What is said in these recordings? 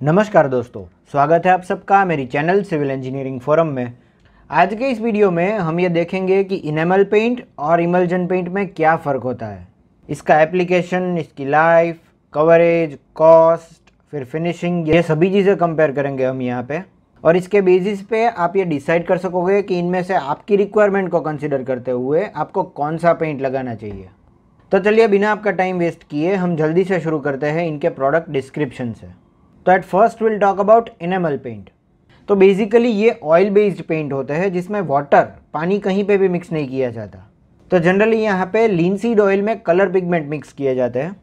नमस्कार दोस्तों, स्वागत है आप सबका मेरी चैनल सिविल इंजीनियरिंग फोरम में। आज के इस वीडियो में हम ये देखेंगे कि इनेमल पेंट और इमल्जन पेंट में क्या फ़र्क होता है। इसका एप्लीकेशन इसकी लाइफ कवरेज कॉस्ट फिर फिनिशिंग ये सभी चीज़ें कंपेयर करेंगे हम यहाँ पे। और इसके बेसिस पे आप ये डिसाइड कर सकोगे कि इनमें से आपकी रिक्वायरमेंट को कंसिडर करते हुए आपको कौन सा पेंट लगाना चाहिए। तो चलिए, बिना आपका टाइम वेस्ट किए हम जल्दी से शुरू करते हैं इनके प्रोडक्ट डिस्क्रिप्शन से। तो at first will talk about enamel paint तो बेसिकली ये ऑयल बेस्ड पेंट होते हैं, जिसमें वाटर पानी कहीं पे भी मिक्स नहीं किया जाता। तो जनरली यहाँ पे लिनसीड ऑयल में कलर पिगमेंट मिक्स किए जाते हैं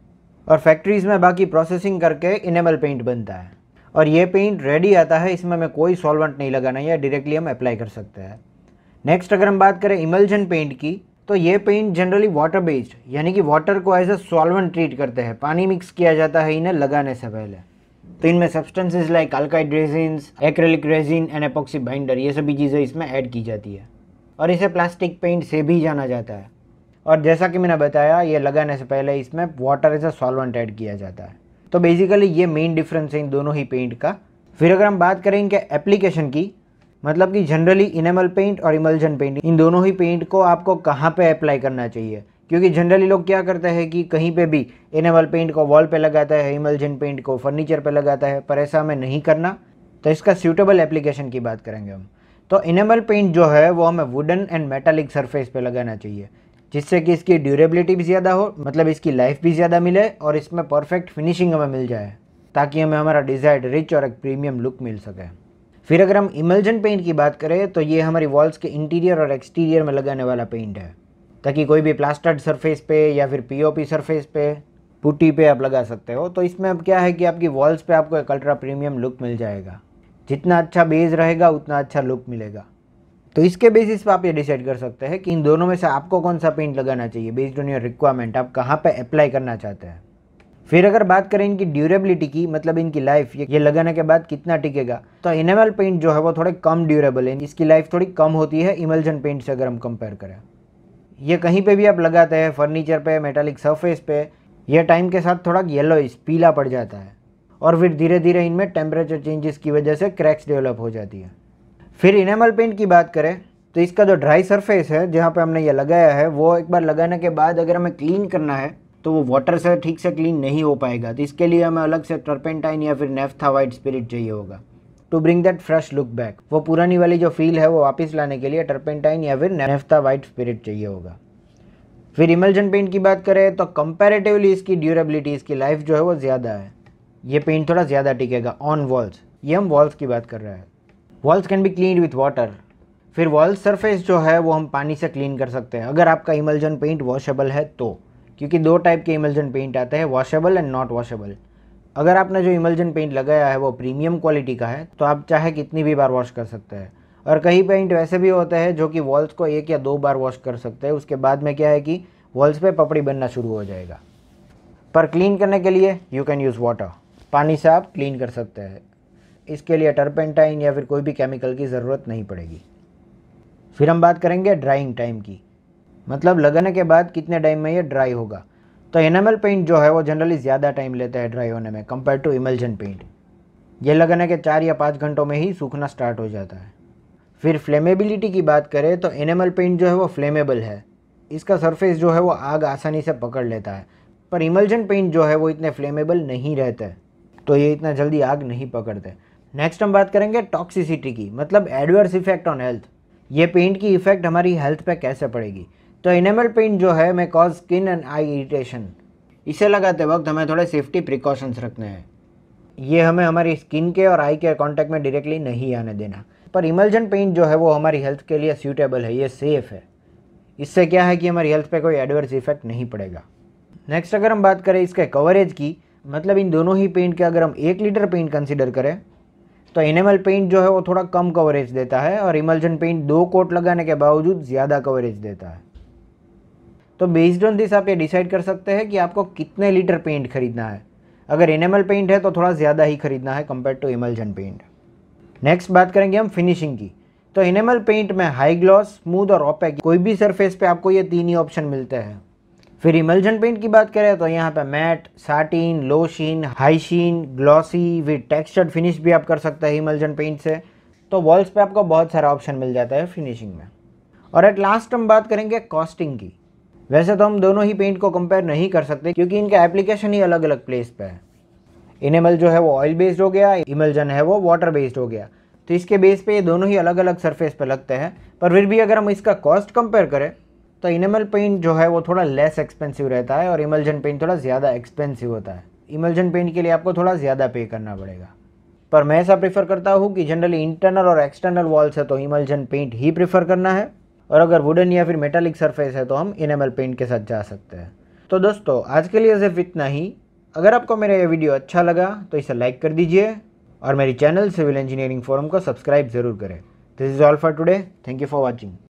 और फैक्ट्रीज़ में बाकी प्रोसेसिंग करके इनेमल पेंट बनता है। और ये पेंट रेडी आता है, इसमें हमें कोई सॉल्वेंट नहीं लगाना या डायरेक्टली हम अप्लाई कर सकते हैं। नेक्स्ट अगर हम बात करें इमल्जन पेंट की तो ये पेंट जनरली वाटर बेस्ड यानी कि वाटर को एज ए सॉल्वेंट ट्रीट करते हैं। पानी मिक्स किया जाता है इन्हें लगाने से पहले। तो इनमें substances like alkyd resins acrylic resin and epoxy binder ये सभी चीज़ें इसमें ऐड की जाती है। और इसे प्लास्टिक पेंट से भी जाना जाता है। और जैसा कि मैंने बताया, ये लगाने से पहले इसमें water as a solvent add किया जाता है। तो बेसिकली ये मेन डिफरेंस है इन दोनों ही पेंट का। फिर अगर हम बात करें इनके एप्लीकेशन की मतलब कि जनरली इनेमल पेंट और इमल्जन पेंट इन दोनों ही पेंट को आपको कहाँ पे अप्लाई करना चाहिए? क्योंकि जनरली लोग क्या करते हैं कि कहीं पे भी इनेमल पेंट को वॉल पे लगाता है इमल्जन पेंट को फर्नीचर पे लगाता है, पर ऐसा हमें नहीं करना। तो इसका सूटेबल एप्लीकेशन की बात करेंगे हम। तो इनेमल पेंट जो है, वो हमें वुडन एंड मेटालिक सरफेस पे लगाना चाहिए, जिससे कि इसकी ड्यूरेबिलिटी भी ज़्यादा हो मतलब इसकी लाइफ भी ज़्यादा मिले और इसमें परफेक्ट फिनिशिंग हमें मिल जाए, ताकि हमें हमारा डिज़ायर्ड रिच और एक प्रीमियम लुक मिल सके। फिर अगर हम इमल्जन पेंट की बात करें तो ये हमारी वॉल्स के इंटीरियर और एक्सटीरियर में लगाने वाला पेंट है। ताकि कोई भी प्लास्टर्ड सरफेस पे या फिर पीओपी सरफेस पे पुट्टी पे आप लगा सकते हो। तो इसमें अब क्या है कि आपकी वॉल्स पे आपको एक अल्ट्रा प्रीमियम लुक मिल जाएगा। जितना अच्छा बेस रहेगा, उतना अच्छा लुक मिलेगा। तो इसके बेसिस पे आप ये डिसाइड कर सकते हैं कि इन दोनों में से आपको कौन सा पेंट लगाना चाहिए बेस्ड ऑन योर रिक्वायरमेंट आप कहाँ पे अप्लाई करना चाहते हैं। फिर अगर बात करें इनकी ड्यूरेबिलिटी की मतलब इनकी लाइफ ये लगाने के बाद कितना टिकेगा तो इनेमल पेंट जो है वो थोड़े कम ड्यूरेबल है। इसकी लाइफ थोड़ी कम होती है इमल्जन पेंट से अगर हम कंपेयर करें। ये कहीं पे भी आप लगाते हैं फर्नीचर पे मेटालिक सरफेस पे, ये टाइम के साथ थोड़ा येलो पीला पड़ जाता है। और फिर धीरे धीरे इनमें टेम्परेचर चेंजेस की वजह से क्रैक्स डेवलप हो जाती है। फिर इनेमल पेंट की बात करें तो इसका जो ड्राई सरफेस है, जहाँ पे हमने ये लगाया है, वो एक बार लगाने के बाद अगर हमें क्लीन करना है तो वो वाटर से ठीक से क्लीन नहीं हो पाएगा। तो इसके लिए हमें अलग से टर्पेंटाइन या फिर नेफ्था वाइट स्पिरिट चाहिए होगा। To bring that fresh look back वो पुरानी वाली जो फील है वो वापस लाने के लिए टर्पेंटाइन या फिर नेफ्ता वाइट स्पिरिट चाहिए होगा। फिर इमल्जन पेंट की बात करें तो कंपैरेटिवली इसकी ड्यूरेबिलिटी इसकी लाइफ जो है वो ज़्यादा है। ये पेंट थोड़ा ज़्यादा टिकेगा ऑन वॉल्स ये हम वॉल्स की बात कर रहे हैं। Walls can be clean with water फिर वॉल सरफेस जो है वो हम पानी से क्लीन कर सकते हैं। अगर आपका इमल्जन पेंट वॉशेबल है तो। क्योंकि दो टाइप के इमल्जन पेंट आते हैं वॉशेबल एंड नॉट वॉशेबल अगर आपने जो इमल्जन पेंट लगाया है, वो प्रीमियम क्वालिटी का है तो आप चाहे कितनी भी बार वॉश कर सकते हैं। और कई पेंट वैसे भी होते हैं जो कि वॉल्स को एक या दो बार वॉश कर सकते हैं। उसके बाद में क्या है कि वॉल्स पे पपड़ी बनना शुरू हो जाएगा। पर क्लीन करने के लिए यू कैन यूज़ वाटर पानी से आप क्लीन कर सकते हैं। इसके लिए टर्पेंटाइन या फिर कोई भी केमिकल की ज़रूरत नहीं पड़ेगी। फिर हम बात करेंगे ड्राइंग टाइम की। मतलब लगाने के बाद कितने टाइम में ये ड्राई होगा। तो एनामल पेंट जो है वो जनरली ज़्यादा टाइम लेता है ड्राई होने में कंपेयर टू इमल्जन पेंट ये लगाने के चार या पाँच घंटों में ही सूखना स्टार्ट हो जाता है। फिर फ्लेमेबिलिटी की बात करें तो एनिमल पेंट जो है वो फ्लेमेबल है। इसका सरफेस जो है वो आग आसानी से पकड़ लेता है। पर इमल्जन पेंट जो है वो इतने फ्लेमेबल नहीं रहते तो ये इतना जल्दी आग नहीं पकड़ते नेक्स्ट हम बात करेंगे टॉक्सिसिटी की मतलब एडवर्स इफ़ेक्ट ऑन हेल्थ ये पेंट की इफ़ेक्ट हमारी हेल्थ पे कैसे पड़ेगी? तो इनेमल पेंट जो है may cause skin and eye irritation इसे लगाते वक्त हमें थोड़े सेफ्टी प्रिकॉशंस रखने हैं। ये हमें हमारी स्किन के और आई के कांटेक्ट में डायरेक्टली नहीं आने देना। पर इमल्जन पेंट जो है वो हमारी हेल्थ के लिए सूटेबल है, ये सेफ़ है। इससे क्या है कि हमारी हेल्थ पे कोई एडवर्स इफ़ेक्ट नहीं पड़ेगा। नेक्स्ट अगर हम बात करें इसके कवरेज की मतलब इन दोनों ही पेंट के अगर हम एक लीटर पेंट कंसिडर करें तो इनेमल पेंट जो है वो थोड़ा कम कवरेज देता है और इमल्जन पेंट दो कोट लगाने के बावजूद ज़्यादा कवरेज देता है। तो बेस्ड ऑन दिस आप ये डिसाइड कर सकते हैं कि आपको कितने लीटर पेंट खरीदना है। अगर इनेमल पेंट है तो थोड़ा ज़्यादा ही खरीदना है compare to emulsion paint next बात करेंगे हम फिनिशिंग की। तो इनेमल पेंट में हाई ग्लॉस स्मूथ और ओपेक कोई भी सरफेस पे आपको ये तीन ही ऑप्शन मिलते हैं। फिर इमल्जन पेंट की बात करें तो यहाँ पे matte satin low sheen high sheen glossy with textured finish भी आप कर सकते हैं इमल्जन पेंट से। तो वॉल्स पे आपको बहुत सारा ऑप्शन मिल जाता है फिनिशिंग में। और एट लास्ट हम बात करेंगे कॉस्टिंग की। वैसे तो हम दोनों ही पेंट को कंपेयर नहीं कर सकते क्योंकि इनका एप्लीकेशन ही अलग अलग प्लेस पे है। इनेमल जो है वो ऑयल बेस्ड हो गया इमल्जन है वो वाटर बेस्ड हो गया। तो इसके बेस पे ये दोनों ही अलग अलग सरफेस पे लगते हैं। पर फिर भी अगर हम इसका कॉस्ट कंपेयर करें तो इनेमल पेंट जो है वो थोड़ा लेस एक्सपेंसिव रहता है और इमल्जन पेंट थोड़ा ज़्यादा एक्सपेंसिव होता है। इमल्जन पेंट के लिए आपको थोड़ा ज़्यादा पे करना पड़ेगा। पर मैं ऐसा प्रीफर करता हूँ कि जनरली इंटरनल और एक्सटर्नल वॉल्स है तो इमल्जन पेंट ही प्रीफर करना है। और अगर वुडन या फिर मेटालिक सरफेस है तो हम इनेमल पेंट के साथ जा सकते हैं। तो दोस्तों, आज के लिए सिर्फ़ इतना ही। अगर आपको मेरा ये वीडियो अच्छा लगा तो इसे लाइक कर दीजिए और मेरी चैनल सिविल इंजीनियरिंग फोरम को सब्सक्राइब ज़रूर करें। This is all for today thank you for watching